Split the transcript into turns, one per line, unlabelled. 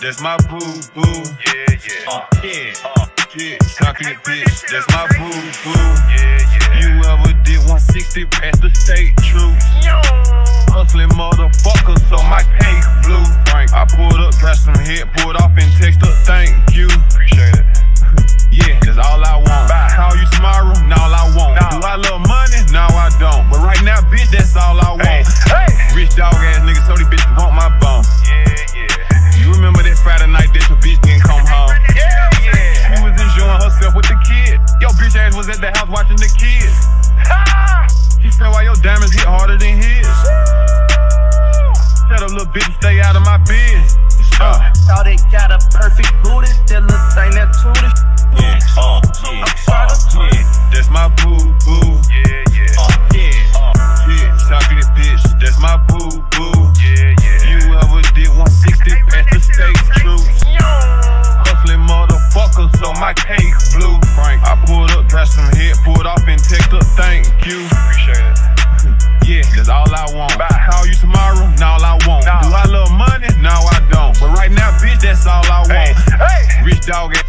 that's my boo boo.
Yeah, yeah.
Uh, yeah, uh, yeah. Chocolate bitch, that's my boo boo.
Yeah, yeah.
You ever did 160 past the state troops? Hustling motherfucker, so my cake blue. Frank, I pulled up, got some head, pulled off and text up, thank you.
Appreciate it.
Yeah, that's all I want.
Bye.
Call you tomorrow, now all I want.
No.
Do I love money? No, I don't. But right now, bitch, that's all I want.
Hey, hey.
Rich dog ass nigga, so these bitches was at the house watching the kids. She said, why your diamonds hit harder than his? Shut up, little bitch, stay out of my biz. That's all I want.
Hey, hey.
Rich dog ass.